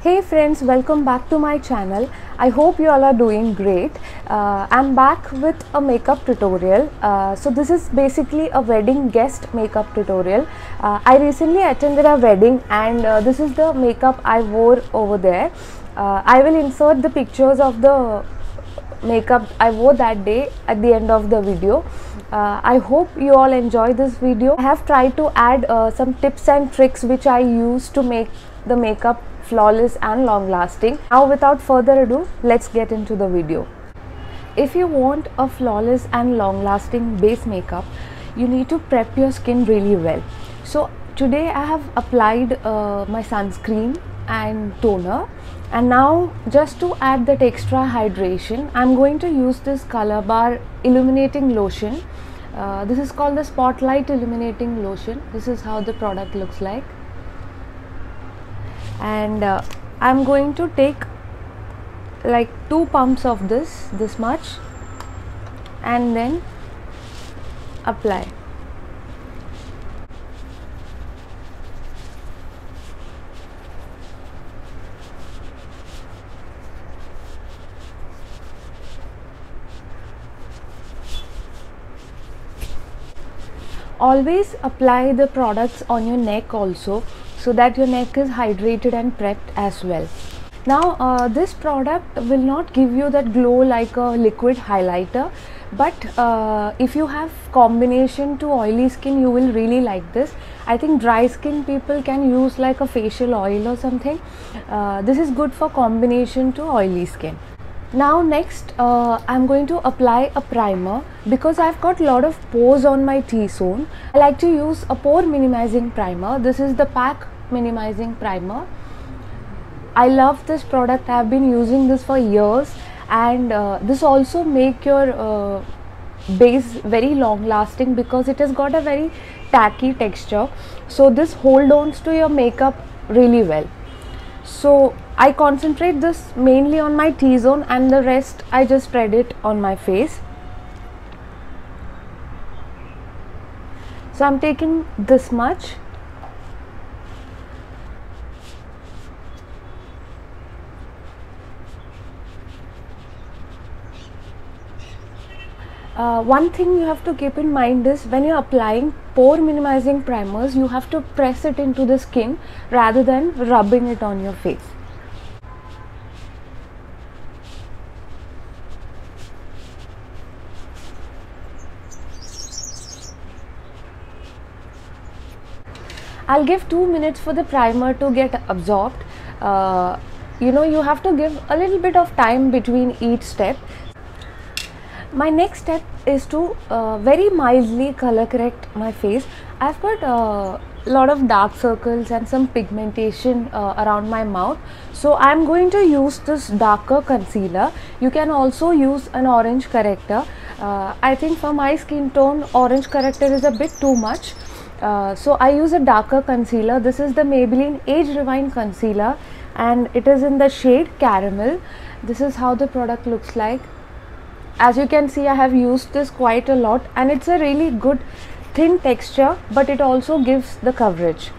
Hey friends, welcome back to my channel. I hope you all are doing great. Uh, I'm back with a makeup tutorial. Uh, so this is basically a wedding guest makeup tutorial. Uh, I recently attended a wedding and uh, this is the makeup I wore over there. Uh, I will insert the pictures of the makeup I wore that day at the end of the video. Uh, I hope you all enjoy this video. I have tried to add uh, some tips and tricks which I use to make the makeup flawless and long lasting. Now without further ado, let's get into the video. If you want a flawless and long lasting base makeup, you need to prep your skin really well. So today I have applied uh, my sunscreen and toner and now just to add that extra hydration I'm going to use this Colorbar illuminating lotion uh, this is called the spotlight illuminating lotion this is how the product looks like and uh, I'm going to take like two pumps of this this much and then apply. Always apply the products on your neck also so that your neck is hydrated and prepped as well. Now uh, this product will not give you that glow like a liquid highlighter but uh, if you have combination to oily skin you will really like this. I think dry skin people can use like a facial oil or something. Uh, this is good for combination to oily skin now next uh, I'm going to apply a primer because I've got a lot of pores on my T-zone. I like to use a pore minimizing primer. This is the PAC minimizing primer. I love this product. I've been using this for years and uh, this also make your uh, base very long lasting because it has got a very tacky texture. So this hold on to your makeup really well. So I concentrate this mainly on my T-zone and the rest I just spread it on my face. So I'm taking this much. Uh, one thing you have to keep in mind is when you're applying pore minimizing primers you have to press it into the skin rather than rubbing it on your face. I'll give two minutes for the primer to get absorbed. Uh, you know, you have to give a little bit of time between each step. My next step is to uh, very mildly color correct my face. I've got a uh, lot of dark circles and some pigmentation uh, around my mouth. So I'm going to use this darker concealer. You can also use an orange corrector. Uh, I think for my skin tone, orange corrector is a bit too much. Uh, so I use a darker concealer. This is the Maybelline Age Rewind Concealer and it is in the shade Caramel. This is how the product looks like. As you can see I have used this quite a lot and it's a really good thin texture but it also gives the coverage.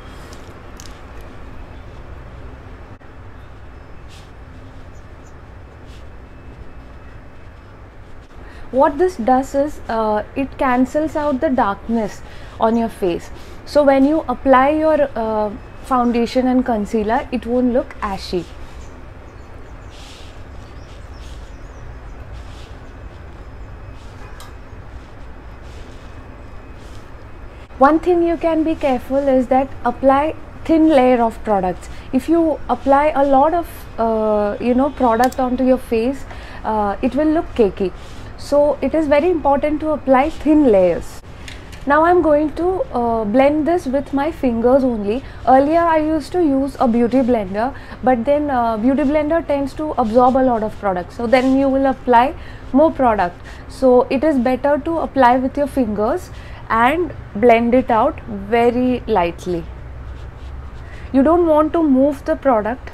what this does is uh, it cancels out the darkness on your face. So when you apply your uh, foundation and concealer it won't look ashy. One thing you can be careful is that apply thin layer of products. If you apply a lot of uh, you know product onto your face uh, it will look cakey. So it is very important to apply thin layers now I'm going to uh, blend this with my fingers only. Earlier I used to use a beauty blender but then uh, beauty blender tends to absorb a lot of product so then you will apply more product. So it is better to apply with your fingers and blend it out very lightly. You don't want to move the product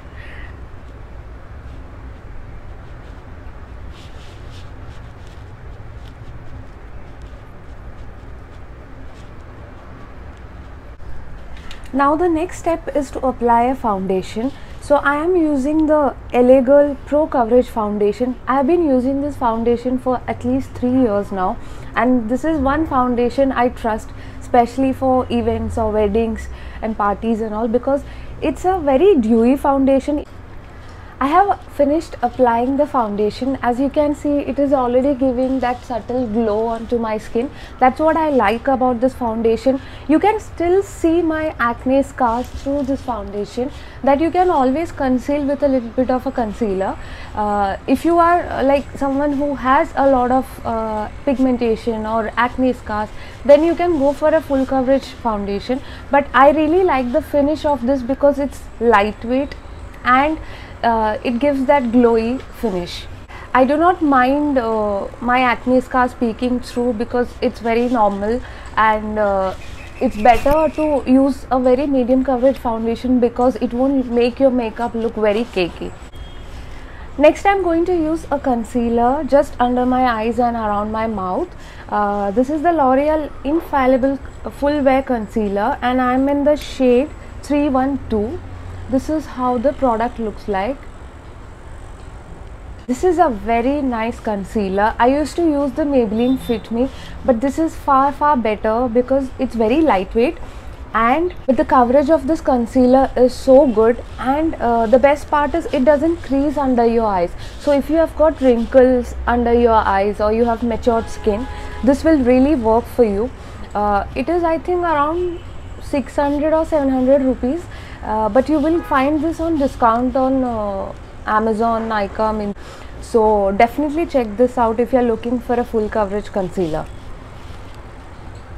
Now the next step is to apply a foundation. so I am using the LA Girl Pro Coverage Foundation. I have been using this foundation for at least 3 years now and this is one foundation I trust especially for events or weddings and parties and all because it's a very dewy foundation I have finished applying the foundation. As you can see it is already giving that subtle glow onto my skin. That's what I like about this foundation. You can still see my acne scars through this foundation that you can always conceal with a little bit of a concealer. Uh, if you are uh, like someone who has a lot of uh, pigmentation or acne scars then you can go for a full coverage foundation. But I really like the finish of this because it's lightweight and uh, it gives that glowy finish. I do not mind uh, my acne scars peeking through because it's very normal and uh, it's better to use a very medium coverage foundation because it won't make your makeup look very cakey. Next I'm going to use a concealer just under my eyes and around my mouth. Uh, this is the L'Oreal Infallible Full Wear Concealer and I'm in the shade 312 this is how the product looks like. This is a very nice concealer. I used to use the maybelline fit me but this is far far better because it's very lightweight and the coverage of this concealer is so good and uh, the best part is it doesn't crease under your eyes. So if you have got wrinkles under your eyes or you have matured skin this will really work for you. Uh, it is i think around 600 or 700 rupees uh, but you will find this on discount on uh, Amazon, Nykaa. So definitely check this out if you are looking for a full coverage concealer.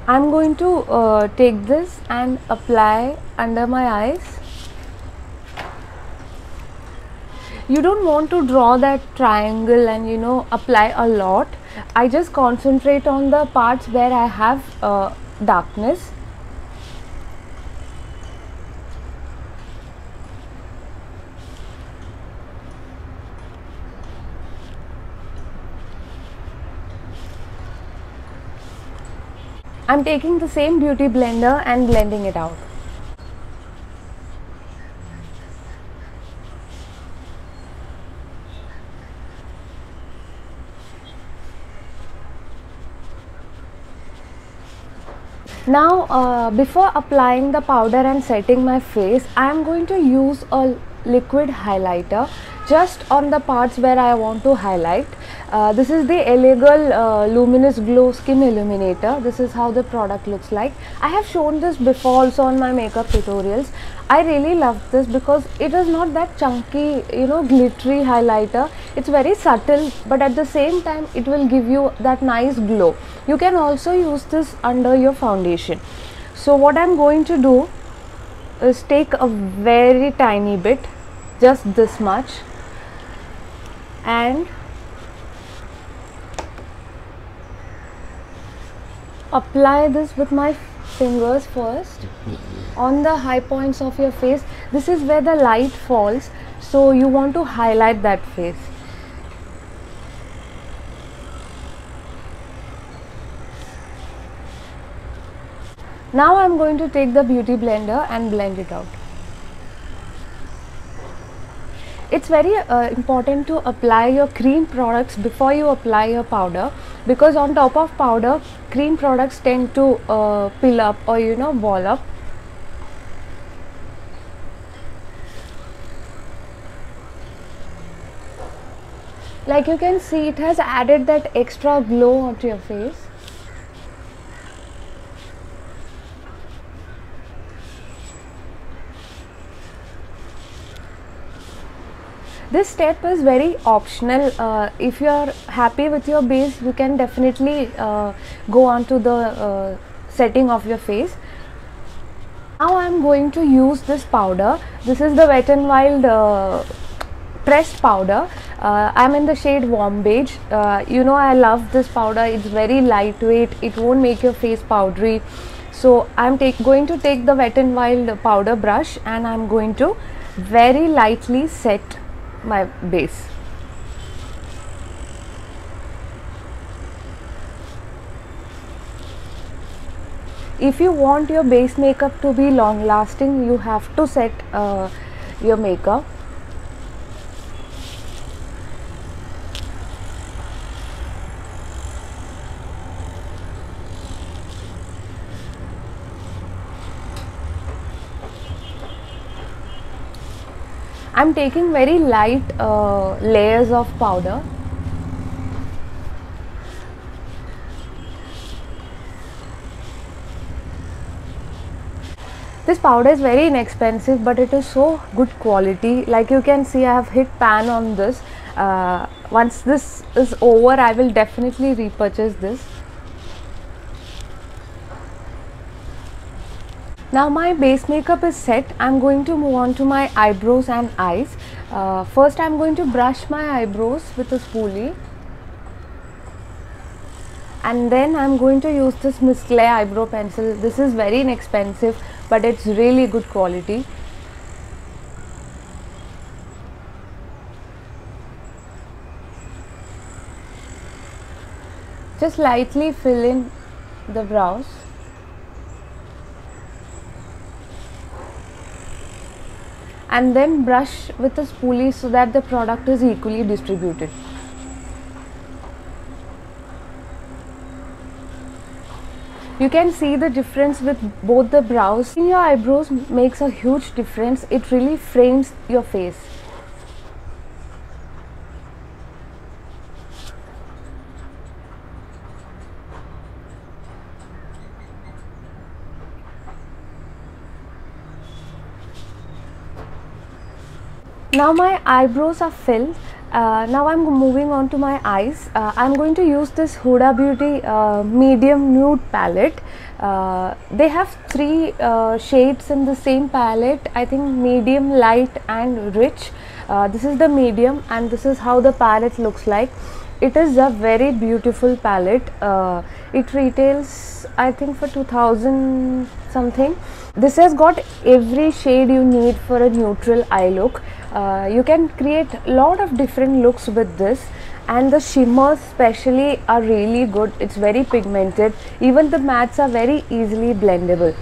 I'm going to uh, take this and apply under my eyes. You don't want to draw that triangle and you know apply a lot. I just concentrate on the parts where I have uh, darkness I'm taking the same beauty blender and blending it out. Now uh, before applying the powder and setting my face, I am going to use a liquid highlighter just on the parts where I want to highlight uh, this is the Girl uh, Luminous Glow Skin Illuminator. This is how the product looks like. I have shown this before also on my makeup tutorials. I really love this because it is not that chunky, you know, glittery highlighter. It's very subtle but at the same time it will give you that nice glow. You can also use this under your foundation. So what I'm going to do is take a very tiny bit, just this much and apply this with my fingers first on the high points of your face. This is where the light falls so you want to highlight that face. Now I'm going to take the beauty blender and blend it out it's very uh, important to apply your cream products before you apply your powder because on top of powder cream products tend to uh, pill up or you know ball up. Like you can see it has added that extra glow onto your face this step is very optional. Uh, if you are happy with your base you can definitely uh, go on to the uh, setting of your face. Now I am going to use this powder. This is the Wet n Wild uh, pressed powder. Uh, I'm in the shade warm beige. Uh, you know I love this powder. It's very lightweight. It won't make your face powdery. So I'm going to take the Wet n Wild powder brush and I'm going to very lightly set my base. If you want your base makeup to be long lasting, you have to set uh, your makeup I'm taking very light uh, layers of powder. This powder is very inexpensive but it is so good quality. Like you can see I have hit pan on this. Uh, once this is over I will definitely repurchase this now my base makeup is set. I'm going to move on to my eyebrows and eyes. Uh, first I'm going to brush my eyebrows with a spoolie. And then I'm going to use this Miss Claire eyebrow pencil. This is very inexpensive but it's really good quality. Just lightly fill in the brows and then brush with a spoolie so that the product is equally distributed. You can see the difference with both the brows. In your eyebrows makes a huge difference. It really frames your face now my eyebrows are filled uh, now I'm moving on to my eyes. Uh, I'm going to use this Huda Beauty uh, medium nude palette. Uh, they have three uh, shades in the same palette. I think medium, light and rich. Uh, this is the medium and this is how the palette looks like. It is a very beautiful palette. it retails I think for 2000 something. This has got every shade you need for a neutral eye look uh, you can create a lot of different looks with this. And the shimmers especially are really good. It's very pigmented. Even the mattes are very easily blendable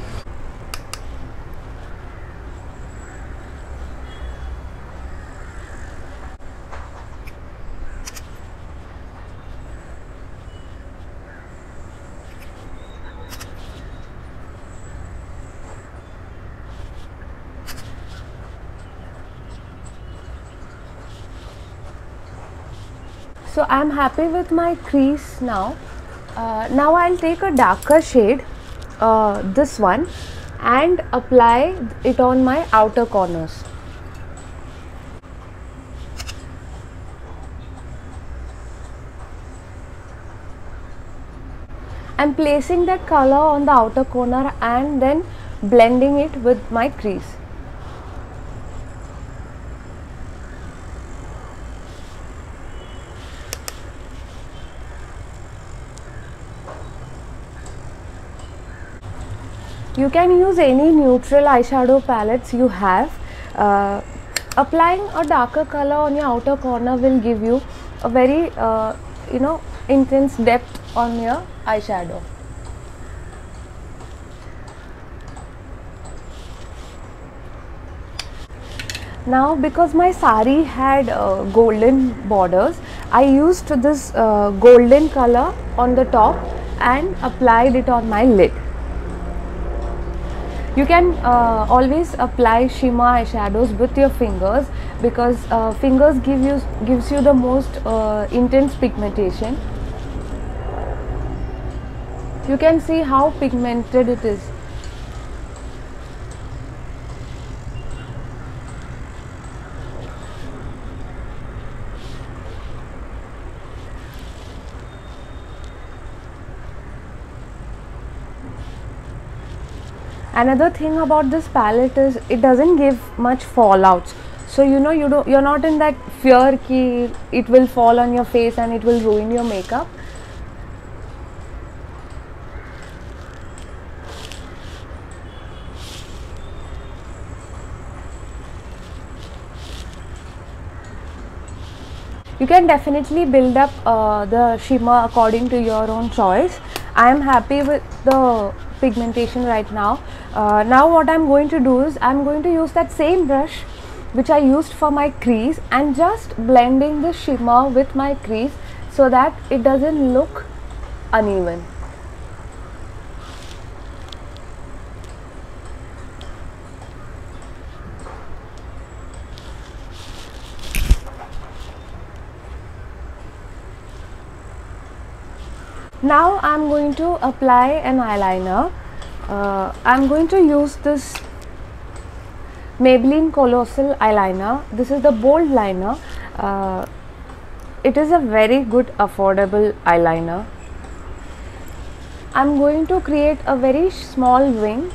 so I'm happy with my crease now. Uh, now I'll take a darker shade uh, this one and apply it on my outer corners. I'm placing that color on the outer corner and then blending it with my crease you can use any neutral eyeshadow palettes you have. Uh, applying a darker color on your outer corner will give you a very uh, you know intense depth on your eyeshadow. Now because my sari had uh, golden borders I used this uh, golden color on the top and applied it on my lid you can uh, always apply shimmer eyeshadows with your fingers because uh, fingers give you gives you the most uh, intense pigmentation. You can see how pigmented it is another thing about this palette is it doesn't give much fallouts so you know you don't you're not in that fear key it will fall on your face and it will ruin your makeup. You can definitely build up uh, the shimmer according to your own choice. I am happy with the pigmentation right now. Uh, now what I'm going to do is I'm going to use that same brush which I used for my crease and just blending the shimmer with my crease so that it doesn't look uneven. Now I'm going to apply an eyeliner. Uh, I'm going to use this Maybelline Colossal eyeliner. This is the bold liner. Uh, it is a very good affordable eyeliner. I'm going to create a very small wing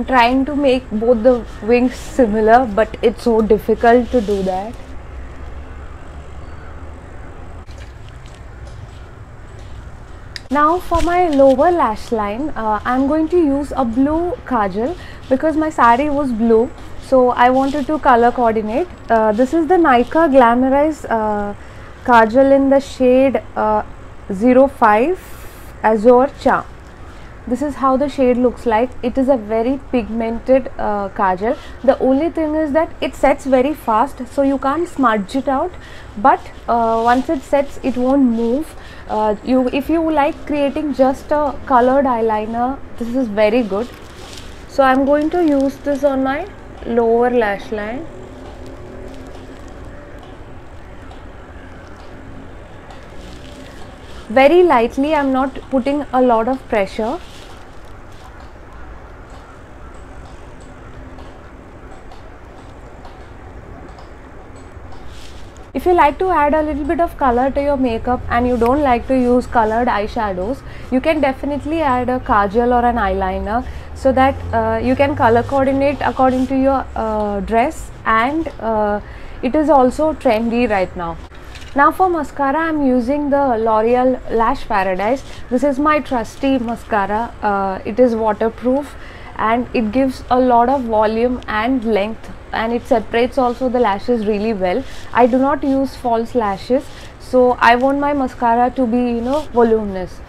I'm trying to make both the wings similar but it's so difficult to do that. Now for my lower lash line, uh, I'm going to use a blue kajal because my sari was blue. So I wanted to color coordinate. Uh, this is the Nykaa Glamoreyes uh, kajal in the shade uh, 05 Azure Charm this is how the shade looks like. It is a very pigmented uh, kajal the only thing is that it sets very fast so you can't smudge it out. But uh, once it sets it won't move. Uh, you if you like creating just a colored eyeliner this is very good. So i'm going to use this on my lower lash line. Very lightly i'm not putting a lot of pressure If you like to add a little bit of color to your makeup and you don't like to use colored eyeshadows, you can definitely add a kajal or an eyeliner so that uh, you can color coordinate according to your uh, dress and uh, it is also trendy right now. Now for mascara I am using the L'Oreal Lash Paradise. This is my trusty mascara. Uh, it is waterproof and it gives a lot of volume and length and it separates also the lashes really well. I do not use false lashes so i want my mascara to be you know voluminous.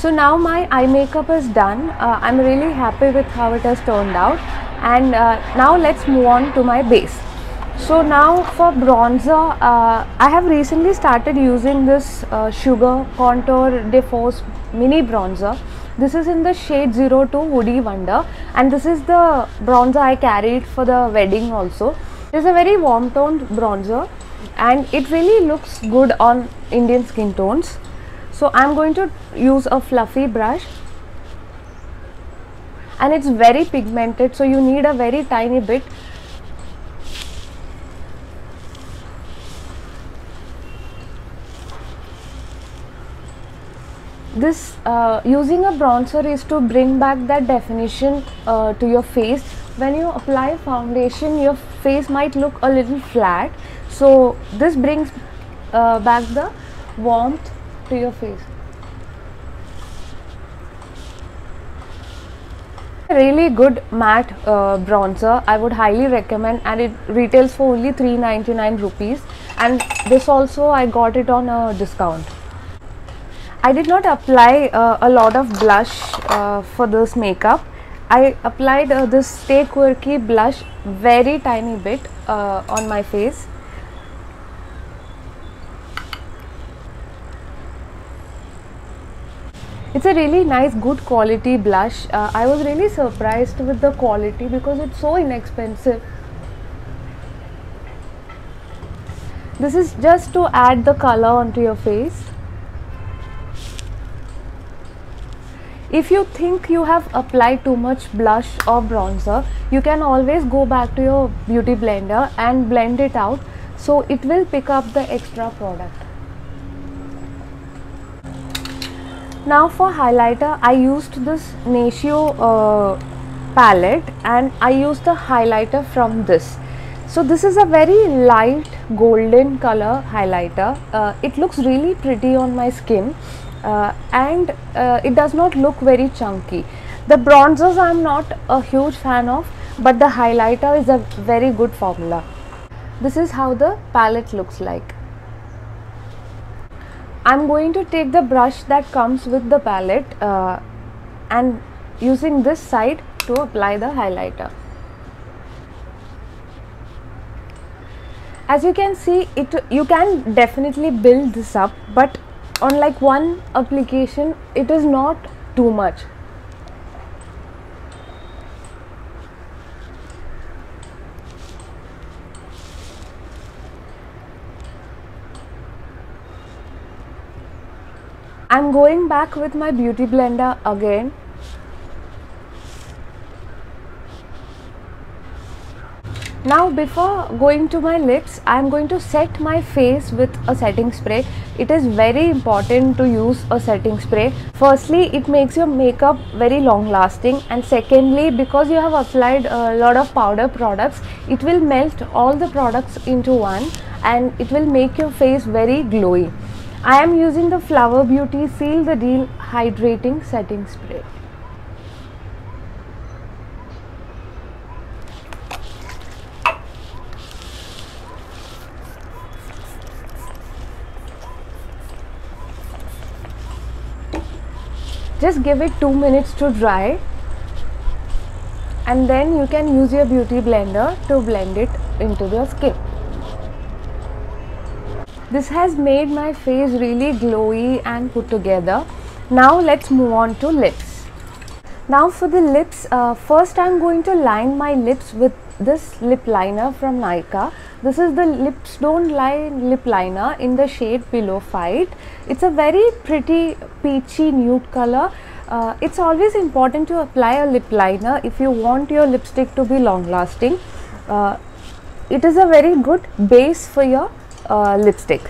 So now my eye makeup is done. Uh, i'm really happy with how it has turned out and uh, now let's move on to my base. So now for bronzer uh, I have recently started using this uh, Sugar Contour de Force mini bronzer. This is in the shade 02 Woody Wonder and this is the bronzer I carried for the wedding also. It is a very warm toned bronzer and it really looks good on Indian skin tones. So I'm going to use a fluffy brush and it's very pigmented so you need a very tiny bit. This uh, using a bronzer is to bring back that definition uh, to your face. When you apply foundation your face might look a little flat. So this brings uh, back the warmth to your face really good matte uh, bronzer. I would highly recommend and it retails for only 399 rupees. And this also i got it on a discount. I did not apply uh, a lot of blush uh, for this makeup. I applied uh, this stay quirky blush very tiny bit uh, on my face it's a really nice good quality blush. Uh, i was really surprised with the quality because it's so inexpensive. This is just to add the color onto your face. If you think you have applied too much blush or bronzer you can always go back to your beauty blender and blend it out. So it will pick up the extra product Now for highlighter I used this Natio uh, palette and I used the highlighter from this. So this is a very light golden color highlighter. Uh, it looks really pretty on my skin uh, and uh, it does not look very chunky. The bronzers I am not a huge fan of but the highlighter is a very good formula. This is how the palette looks like. I'm going to take the brush that comes with the palette uh, and using this side to apply the highlighter. As you can see it you can definitely build this up but on like one application it is not too much I'm going back with my beauty blender again Now before going to my lips, I am going to set my face with a setting spray. It is very important to use a setting spray. Firstly, it makes your makeup very long lasting and secondly, because you have applied a lot of powder products, it will melt all the products into one and it will make your face very glowy. I am using the Flower Beauty Seal the Deal Hydrating Setting Spray. just give it 2 minutes to dry and then you can use your beauty blender to blend it into your skin this has made my face really glowy and put together now let's move on to lips now for the lips uh, first i'm going to line my lips with this lip liner from Nykaa this is the lip stone line lip liner in the shade Pillow Fight. It's a very pretty peachy nude color. Uh, it's always important to apply a lip liner if you want your lipstick to be long lasting. Uh, it is a very good base for your uh, lipstick.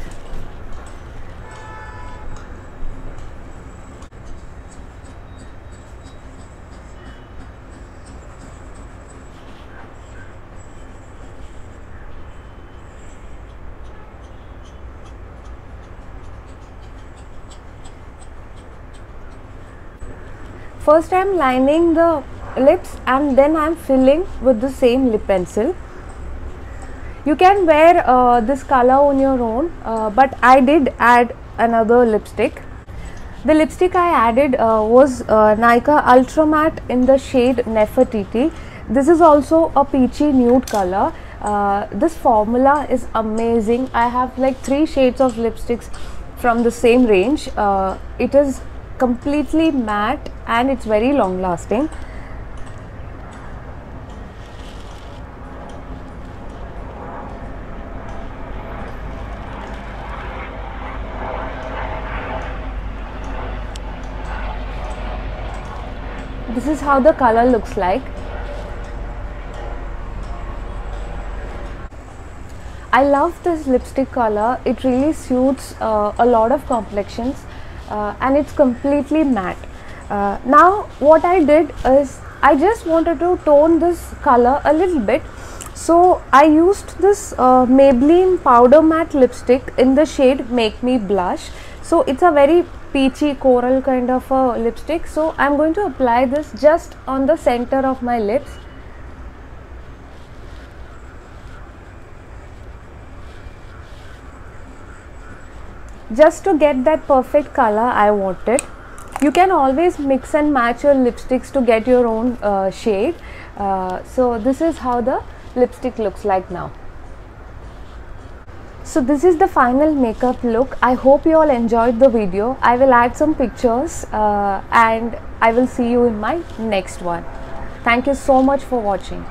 First I am lining the lips and then I am filling with the same lip pencil. You can wear uh, this color on your own uh, but I did add another lipstick. The lipstick I added uh, was uh, Nykaa Ultra Matte in the shade Nefertiti. This is also a peachy nude color. Uh, this formula is amazing. I have like three shades of lipsticks from the same range. Uh, it is completely matte and it's very long lasting this is how the color looks like. I love this lipstick color. It really suits uh, a lot of complexions uh, and it's completely matte. Uh, now what I did is I just wanted to tone this color a little bit so I used this uh, Maybelline powder matte lipstick in the shade Make Me Blush. So it's a very peachy coral kind of a lipstick. So I'm going to apply this just on the center of my lips just to get that perfect color I wanted you can always mix and match your lipsticks to get your own uh, shade uh, so this is how the lipstick looks like now. So this is the final makeup look. I hope you all enjoyed the video. I will add some pictures uh, and i will see you in my next one. Thank you so much for watching